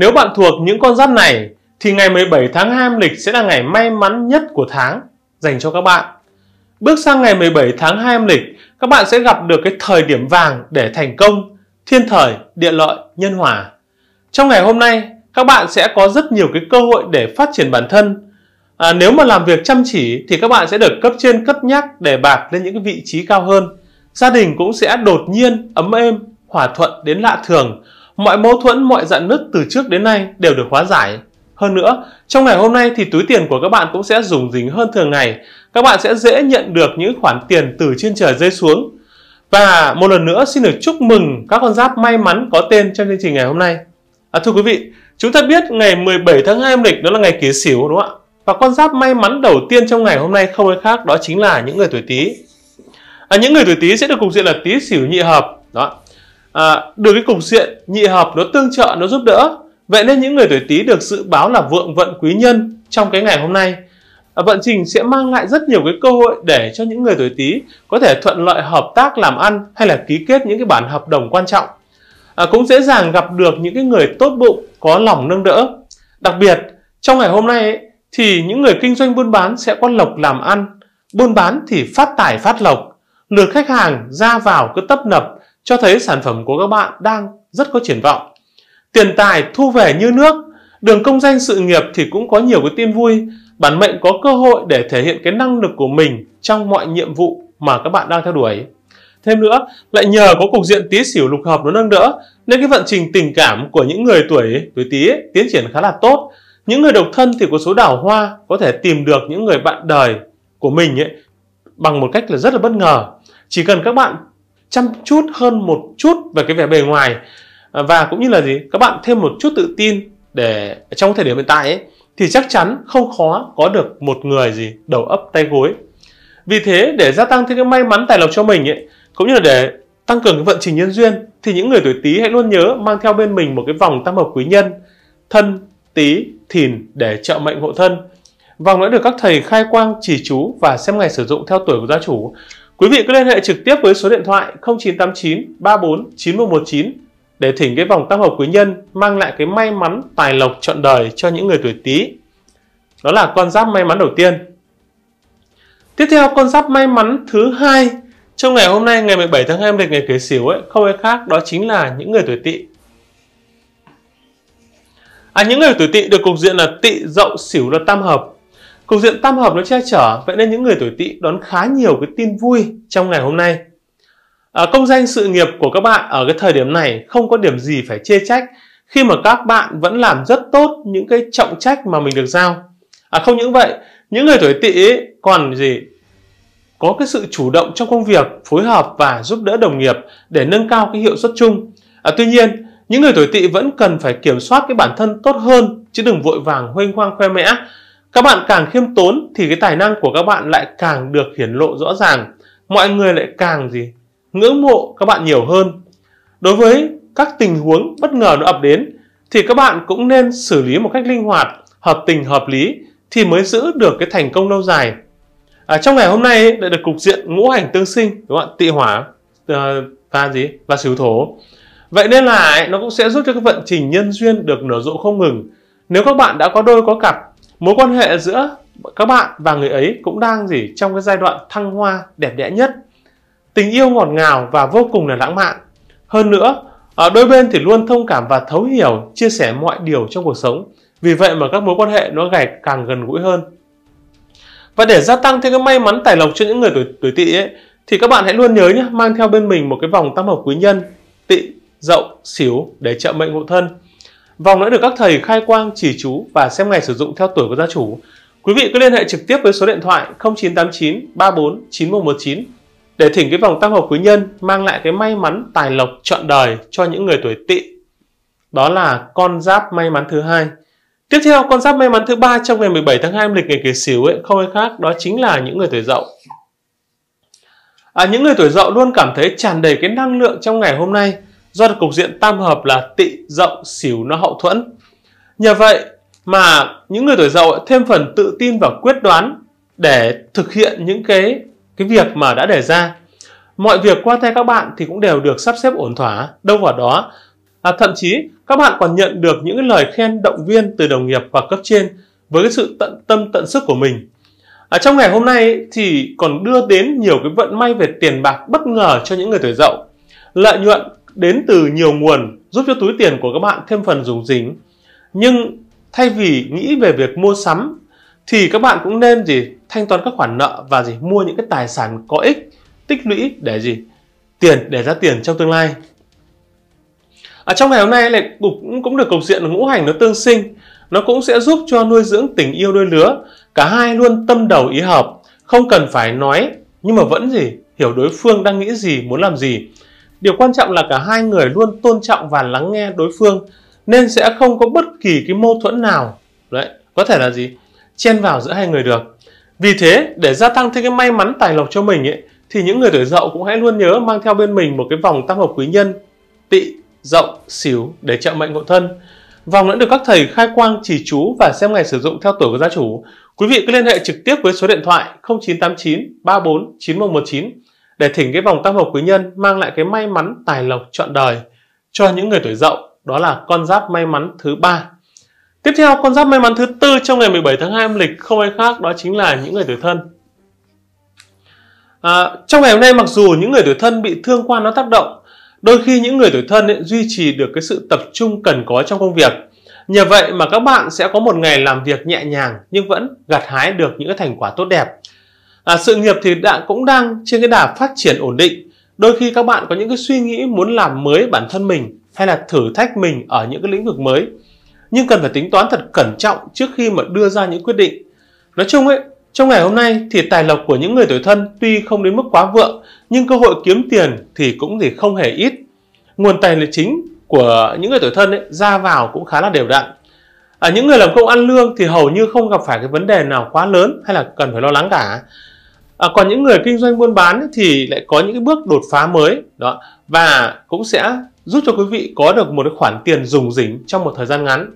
Nếu bạn thuộc những con giáp này thì ngày 17 tháng 2 âm lịch sẽ là ngày may mắn nhất của tháng dành cho các bạn. Bước sang ngày 17 tháng 2 âm lịch, các bạn sẽ gặp được cái thời điểm vàng để thành công, thiên thời, địa lợi, nhân hòa. Trong ngày hôm nay, các bạn sẽ có rất nhiều cái cơ hội để phát triển bản thân. À, nếu mà làm việc chăm chỉ thì các bạn sẽ được cấp trên cất nhắc để bạc lên những cái vị trí cao hơn. Gia đình cũng sẽ đột nhiên ấm êm, hòa thuận đến lạ thường. Mọi mâu thuẫn, mọi dạn nứt từ trước đến nay đều được hóa giải. Hơn nữa, trong ngày hôm nay thì túi tiền của các bạn cũng sẽ rủng rỉnh hơn thường ngày. Các bạn sẽ dễ nhận được những khoản tiền từ trên trời rơi xuống. Và một lần nữa xin được chúc mừng các con giáp may mắn có tên trong chương trình ngày hôm nay. À, thưa quý vị, chúng ta biết ngày 17 tháng 2 âm lịch đó là ngày kỷ sửu đúng không ạ? Và con giáp may mắn đầu tiên trong ngày hôm nay không ai khác đó chính là những người tuổi Tý. À, những người tuổi Tý sẽ được cục diện là Tý Sửu nhị hợp. Đó. À, được cái cục diện nhị hợp nó tương trợ nó giúp đỡ Vậy nên những người tuổi Tý được dự báo là vượng vận quý nhân trong cái ngày hôm nay. À, vận trình sẽ mang lại rất nhiều cái cơ hội để cho những người tuổi Tý có thể thuận lợi hợp tác làm ăn hay là ký kết những cái bản hợp đồng quan trọng. À, cũng dễ dàng gặp được những cái người tốt bụng, có lòng nâng đỡ. Đặc biệt, trong ngày hôm nay ấy, thì những người kinh doanh buôn bán sẽ có lộc làm ăn, buôn bán thì phát tài phát lộc. Lượt khách hàng ra vào cứ tấp nập cho thấy sản phẩm của các bạn đang rất có triển vọng. Tiền tài thu về như nước đường công danh sự nghiệp thì cũng có nhiều cái tin vui. Bản mệnh có cơ hội để thể hiện cái năng lực của mình trong mọi nhiệm vụ mà các bạn đang theo đuổi. Thêm nữa lại nhờ có cục diện tí xỉu lục hợp nó nâng đỡ nên cái vận trình tình cảm của những người tuổi tuổi tí ấy, tiến triển khá là tốt. Những người độc thân thì có số đào hoa có thể tìm được những người bạn đời của mình ấy bằng một cách là rất là bất ngờ. Chỉ cần các bạn chăm chút hơn một chút về cái vẻ bề ngoài. À, và cũng như là gì? Các bạn thêm một chút tự tin để trong thời điểm hiện tại ấy, thì chắc chắn không khó có được một người gì đầu ấp tay gối. Vì thế để gia tăng thêm cái may mắn tài lộc cho mình ấy cũng như là để tăng cường cái vận trình nhân duyên thì những người tuổi tý hãy luôn nhớ mang theo bên mình một cái vòng tam hợp quý nhân thân tý thìn để trợ mệnh hộ thân. Vòng đã được các thầy khai quang chỉ chú và xem ngày sử dụng theo tuổi của gia chủ quý vị cứ liên hệ trực tiếp với số điện thoại 0989 34 9119 để thỉnh cái vòng tam hợp quý nhân mang lại cái may mắn tài lộc trọn đời cho những người tuổi Tý. Đó là con giáp may mắn đầu tiên. Tiếp theo, con giáp may mắn thứ hai trong ngày hôm nay, ngày 17 tháng 2 lịch ngày Kỷ Sửu ấy, không ai khác đó chính là những người tuổi Tỵ. À những người tuổi Tỵ được cục diện là Tỵ Dậu Sửu là tam hợp. Cục diện tam hợp nó che chở, vậy nên những người tuổi Tỵ đón khá nhiều cái tin vui trong ngày hôm nay. À, công danh sự nghiệp của các bạn ở cái thời điểm này không có điểm gì phải chê trách khi mà các bạn vẫn làm rất tốt những cái trọng trách mà mình được giao. À không những vậy những người tuổi tỵ còn gì? Có cái sự chủ động trong công việc phối hợp và giúp đỡ đồng nghiệp để nâng cao cái hiệu suất chung. À, tuy nhiên những người tuổi tỵ vẫn cần phải kiểm soát cái bản thân tốt hơn chứ đừng vội vàng huênh hoang khoe mẽ các bạn càng khiêm tốn thì cái tài năng của các bạn lại càng được hiển lộ rõ ràng mọi người lại càng gì ngưỡng mộ các bạn nhiều hơn. Đối với các tình huống bất ngờ nó ập đến thì các bạn cũng nên xử lý một cách linh hoạt, hợp tình hợp lý thì mới giữ được cái thành công lâu dài. À, trong ngày hôm nay lại được cục diện ngũ hành tương sinh đúng không ạ? Tị hỏa ờ, uh, và gì và sửu thổ. Vậy nên là nó cũng sẽ giúp cho cái vận trình nhân duyên được nở rộ không ngừng. Nếu các bạn đã có đôi có cặp, mối quan hệ giữa các bạn và người ấy cũng đang gì trong cái giai đoạn thăng hoa đẹp đẽ nhất Tình yêu ngọt ngào và vô cùng là lãng mạn. Hơn nữa, ở đôi bên thì luôn thông cảm và thấu hiểu, chia sẻ mọi điều trong cuộc sống. Vì vậy mà các mối quan hệ nó ngày càng gần gũi hơn. Và để gia tăng thêm cái may mắn tài lộc cho những người tuổi tuổi tỵ ấy, thì các bạn hãy luôn nhớ nhé, mang theo bên mình một cái vòng tam hợp quý nhân, tỵ, dậu, xỉu để trợ mệnh hộ thân. Vòng đã được các thầy khai quang, chỉ chú và xem ngày sử dụng theo tuổi của gia chủ. Quý vị cứ liên hệ trực tiếp với số điện thoại 0989 34 9119 để thỉnh cái vòng tam hợp quý nhân mang lại cái may mắn tài lộc trọn đời cho những người tuổi tỵ. Đó là con giáp may mắn thứ hai. Tiếp theo con giáp may mắn thứ ba trong ngày 17 tháng 2 âm lịch ngày kỷ sửu ấy không ai khác đó chính là những người tuổi dậu. À, những người tuổi dậu luôn cảm thấy tràn đầy cái năng lượng trong ngày hôm nay do cục diện tam hợp là tỵ rộng xỉu nó hậu thuẫn. Nhờ vậy mà những người tuổi dậu thêm phần tự tin và quyết đoán để thực hiện những cái cái việc mà đã đề ra. Mọi việc qua tay các bạn thì cũng đều được sắp xếp ổn thỏa đâu vào đó. À, thậm chí các bạn còn nhận được những lời khen động viên từ đồng nghiệp và cấp trên với cái sự tận tâm tận sức của mình. À, trong ngày hôm nay thì còn đưa đến nhiều cái vận may về tiền bạc bất ngờ cho những người tuổi dậu. Lợi nhuận đến từ nhiều nguồn, giúp cho túi tiền của các bạn thêm phần dùng dính. Nhưng thay vì nghĩ về việc mua sắm, thì các bạn cũng nên gì, thanh toán các khoản nợ và gì, mua những cái tài sản có ích, tích lũy để gì, tiền, để ra tiền trong tương lai. Ở trong ngày hôm nay lại cũng cũng được cục diện ngũ hành nó tương sinh. Nó cũng sẽ giúp cho nuôi dưỡng tình yêu đôi lứa. Cả hai luôn tâm đầu ý hợp, không cần phải nói, nhưng mà vẫn gì, hiểu đối phương đang nghĩ gì, muốn làm gì điều quan trọng là cả hai người luôn tôn trọng và lắng nghe đối phương, nên sẽ không có bất kỳ cái mâu thuẫn nào. Đấy, có thể là gì? Chen vào giữa hai người được. Vì thế, để gia tăng thêm cái may mắn tài lộc cho mình ấy, thì những người tuổi dậu cũng hãy luôn nhớ mang theo bên mình một cái vòng tam hợp quý nhân, tỵ, dậu xỉu để trợ mệnh ngộ thân. Vòng đã được các thầy khai quang chỉ chú và xem ngày sử dụng theo tuổi của gia chủ. Quý vị cứ liên hệ trực tiếp với số điện thoại 0989 34 9119 để thỉnh cái vòng tam hợp quý nhân mang lại cái may mắn tài lộc trọn đời cho những người tuổi dậu đó là con giáp may mắn thứ ba. Tiếp theo con giáp may mắn thứ tư trong ngày 17 tháng 2 âm lịch không ai khác đó chính là những người tuổi thân. À, trong ngày hôm nay mặc dù những người tuổi thân bị thương quan nó tác động đôi khi những người tuổi thân ấy, duy trì được cái sự tập trung cần có trong công việc. Nhờ vậy mà các bạn sẽ có một ngày làm việc nhẹ nhàng nhưng vẫn gặt hái được những cái thành quả tốt đẹp à, sự nghiệp thì đã cũng đang trên cái đà phát triển ổn định. Đôi khi các bạn có những cái suy nghĩ muốn làm mới bản thân mình hay là thử thách mình ở những cái lĩnh vực mới. Nhưng cần phải tính toán thật cẩn trọng trước khi mà đưa ra những quyết định. Nói chung ấy trong ngày hôm nay thì tài lộc của những người tuổi thân tuy không đến mức quá vượng nhưng cơ hội kiếm tiền thì cũng thì không hề ít. Nguồn tài liệu chính của những người tuổi thân ấy, ra vào cũng khá là đều đặn. À, những người làm công ăn lương thì hầu như không gặp phải cái vấn đề nào quá lớn hay là cần phải lo lắng cả à, còn những người kinh doanh buôn bán thì lại có những cái bước đột phá mới đó. Và cũng sẽ giúp cho quý vị có được một cái khoản tiền dùng dính trong một thời gian ngắn.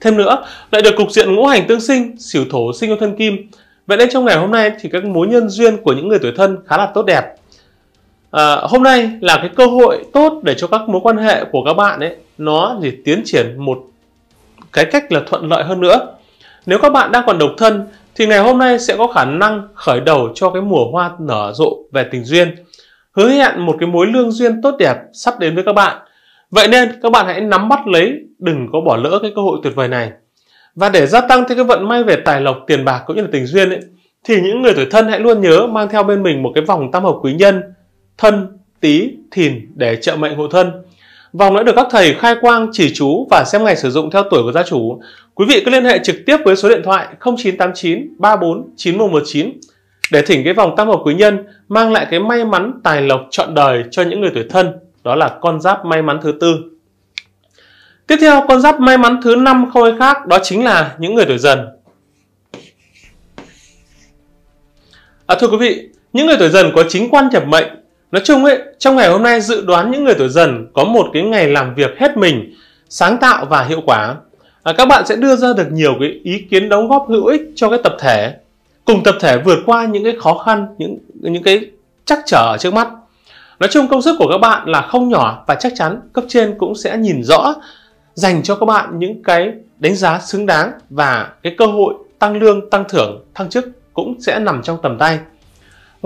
Thêm nữa lại được cục diện ngũ hành tương sinh xỉu thổ sinh yêu thân kim. Vậy nên trong ngày hôm nay thì các mối nhân duyên của những người tuổi thân khá là tốt đẹp. À, hôm nay là cái cơ hội tốt để cho các mối quan hệ của các bạn ấy nó để tiến triển một cái cách là thuận lợi hơn nữa. Nếu các bạn đang còn độc thân thì ngày hôm nay sẽ có khả năng khởi đầu cho cái mùa hoa nở rộ về tình duyên hứa hẹn một cái mối lương duyên tốt đẹp sắp đến với các bạn. Vậy nên các bạn hãy nắm bắt lấy đừng có bỏ lỡ cái cơ hội tuyệt vời này. Và để gia tăng thêm cái vận may về tài lộc tiền bạc cũng như là tình duyên ấy thì những người tuổi thân hãy luôn nhớ mang theo bên mình một cái vòng tam hợp quý nhân thân tý, thìn để trợ mệnh hộ thân vòng đã được các thầy khai quang chỉ chú và xem ngày sử dụng theo tuổi của gia chủ. Quý vị cứ liên hệ trực tiếp với số điện thoại 0989 34 9119 để thỉnh cái vòng tam hợp quý nhân mang lại cái may mắn tài lộc trọn đời cho những người tuổi thân đó là con giáp may mắn thứ tư. Tiếp theo con giáp may mắn thứ năm không ai khác đó chính là những người tuổi dần. À, thưa quý vị những người tuổi dần có chính quan nhập mệnh nói chung ấy trong ngày hôm nay dự đoán những người tuổi dần có một cái ngày làm việc hết mình sáng tạo và hiệu quả. À, các bạn sẽ đưa ra được nhiều cái ý kiến đóng góp hữu ích cho cái tập thể cùng tập thể vượt qua những cái khó khăn những những cái chắc trở trước mắt. Nói chung công sức của các bạn là không nhỏ và chắc chắn cấp trên cũng sẽ nhìn rõ dành cho các bạn những cái đánh giá xứng đáng và cái cơ hội tăng lương tăng thưởng thăng chức cũng sẽ nằm trong tầm tay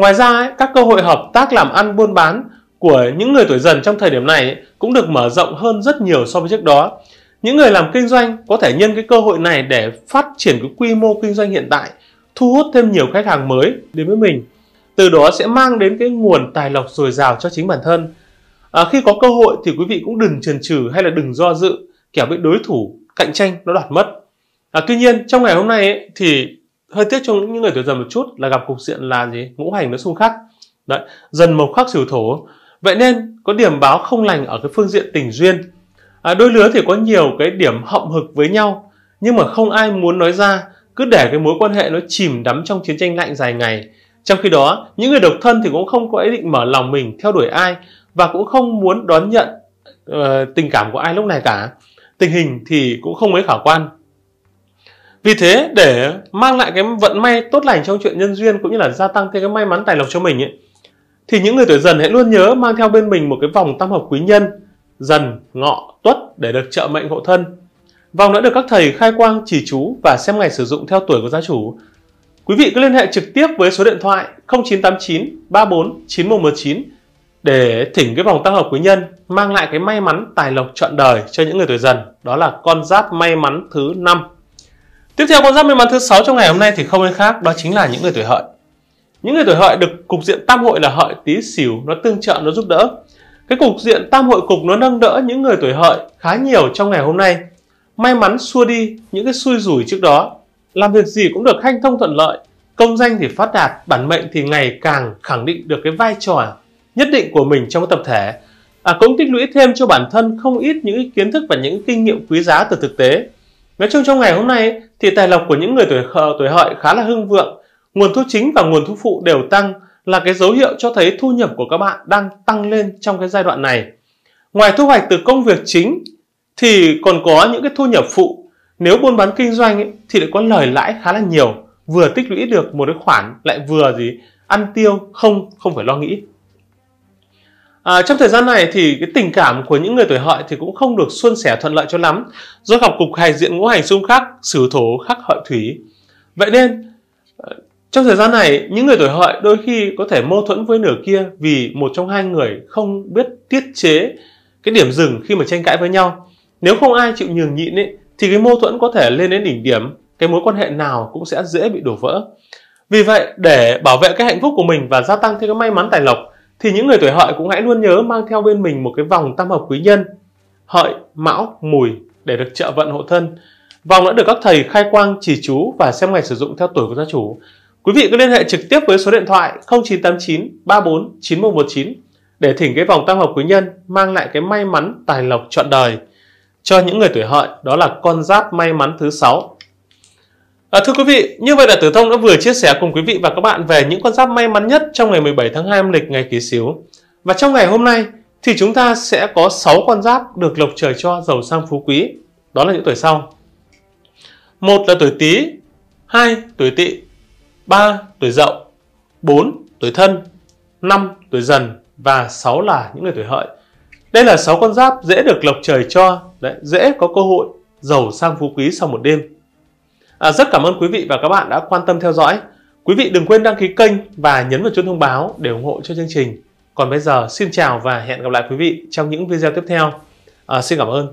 ngoài ra các cơ hội hợp tác làm ăn buôn bán của những người tuổi dần trong thời điểm này cũng được mở rộng hơn rất nhiều so với trước đó. Những người làm kinh doanh có thể nhân cái cơ hội này để phát triển cái quy mô kinh doanh hiện tại thu hút thêm nhiều khách hàng mới đến với mình. Từ đó sẽ mang đến cái nguồn tài lộc dồi dào cho chính bản thân. À, khi có cơ hội thì quý vị cũng đừng chần chừ hay là đừng do dự kẻo bị đối thủ cạnh tranh nó đoạt mất. À, tuy nhiên trong ngày hôm nay ấy, thì hơi tiếc cho những người tuổi dần một chút là gặp cục diện là gì? Ngũ hành nó xung khắc. Đấy dần mộc khắc sửu thổ. Vậy nên có điểm báo không lành ở cái phương diện tình duyên. À, đôi lứa thì có nhiều cái điểm hậm hực với nhau nhưng mà không ai muốn nói ra cứ để cái mối quan hệ nó chìm đắm trong chiến tranh lạnh dài ngày. Trong khi đó những người độc thân thì cũng không có ý định mở lòng mình theo đuổi ai và cũng không muốn đón nhận uh, tình cảm của ai lúc này cả. Tình hình thì cũng không mấy khả quan vì thế để mang lại cái vận may tốt lành trong chuyện nhân duyên cũng như là gia tăng thêm cái may mắn tài lộc cho mình ấy, thì những người tuổi dần hãy luôn nhớ mang theo bên mình một cái vòng tam hợp quý nhân dần, ngọ, tuất để được trợ mệnh hộ thân. Vòng đã được các thầy khai quang chỉ chú và xem ngày sử dụng theo tuổi của gia chủ. Quý vị cứ liên hệ trực tiếp với số điện thoại 0989 34 9119 để thỉnh cái vòng tam hợp quý nhân mang lại cái may mắn tài lộc trọn đời cho những người tuổi dần. Đó là con giáp may mắn thứ năm Tiếp theo con giáp may mắn thứ sáu trong ngày hôm nay thì không ai khác đó chính là những người tuổi hợi. Những người tuổi hợi được cục diện tam hội là hợi tí xỉu nó tương trợ nó giúp đỡ. Cái cục diện tam hội cục nó nâng đỡ những người tuổi hợi khá nhiều trong ngày hôm nay. May mắn xua đi những cái xui rủi trước đó. Làm việc gì cũng được hanh thông thuận lợi. Công danh thì phát đạt, bản mệnh thì ngày càng khẳng định được cái vai trò nhất định của mình trong tập thể. À, cũng tích lũy thêm cho bản thân không ít những kiến thức và những kinh nghiệm quý giá từ thực tế. Nói chung trong ngày hôm nay thì tài lộc của những người tuổi tuổi hợi khá là hưng vượng, nguồn thu chính và nguồn thu phụ đều tăng là cái dấu hiệu cho thấy thu nhập của các bạn đang tăng lên trong cái giai đoạn này. Ngoài thu hoạch từ công việc chính thì còn có những cái thu nhập phụ. Nếu buôn bán kinh doanh ấy, thì lại có lời lãi khá là nhiều, vừa tích lũy được một cái khoản lại vừa gì ăn tiêu không không phải lo nghĩ. À, trong thời gian này thì cái tình cảm của những người tuổi hợi thì cũng không được suôn sẻ thuận lợi cho lắm. Do gặp cục hài diện ngũ hành xung khắc sử thổ khắc hợi thủy. Vậy nên ờ, trong thời gian này những người tuổi hợi đôi khi có thể mâu thuẫn với nửa kia vì một trong hai người không biết tiết chế cái điểm dừng khi mà tranh cãi với nhau. Nếu không ai chịu nhường nhịn ấy, thì cái mâu thuẫn có thể lên đến đỉnh điểm. Cái mối quan hệ nào cũng sẽ dễ bị đổ vỡ. Vì vậy để bảo vệ cái hạnh phúc của mình và gia tăng thêm cái may mắn tài lộc thì những người tuổi hợi cũng hãy luôn nhớ mang theo bên mình một cái vòng tam hợp quý nhân, hợi, mão, mùi để được trợ vận hộ thân. Vòng đã được các thầy khai quang chỉ chú và xem ngày sử dụng theo tuổi của gia chủ. Quý vị cứ liên hệ trực tiếp với số điện thoại 0989 34 9119 để thỉnh cái vòng tam hợp quý nhân mang lại cái may mắn tài lộc trọn đời cho những người tuổi hợi. Đó là con giáp may mắn thứ sáu. À, thưa quý vị, như vậy là Tử Thông đã vừa chia sẻ cùng quý vị và các bạn về những con giáp may mắn nhất trong ngày 17 tháng 2 âm lịch ngày Kỷ Sửu. Và trong ngày hôm nay thì chúng ta sẽ có 6 con giáp được lộc trời cho giàu sang phú quý. Đó là những tuổi sau. Một là tuổi Tý, hai tuổi Tỵ, ba tuổi Dậu, bốn tuổi Thân, năm tuổi Dần và 6 là những người tuổi Hợi. Đây là 6 con giáp dễ được lộc trời cho, đấy, dễ có cơ hội giàu sang phú quý sau một đêm. À, rất cảm ơn quý vị và các bạn đã quan tâm theo dõi. Quý vị đừng quên đăng ký kênh và nhấn vào chuông thông báo để ủng hộ cho chương trình. Còn bây giờ xin chào và hẹn gặp lại quý vị trong những video tiếp theo. À, xin cảm ơn.